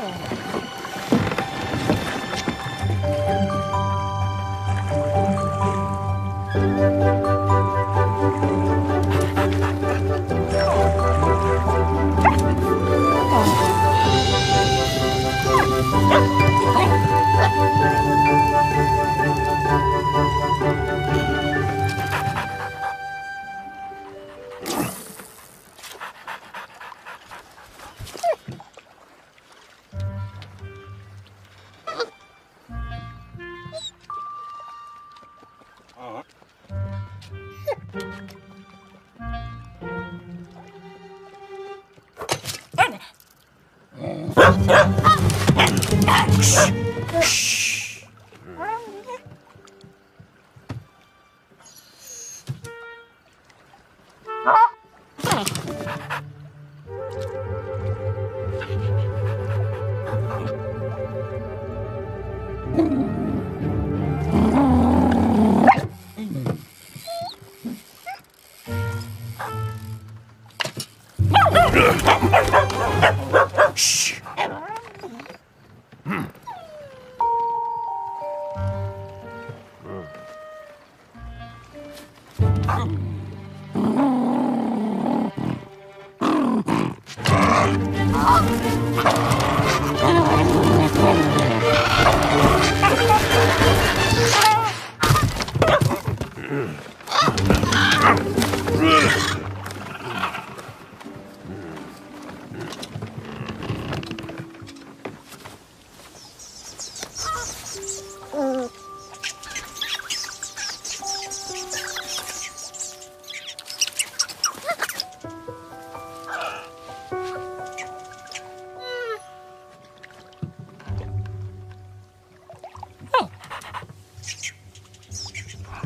哦。Uh -huh. Ah! Shh. Hmm.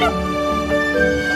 아!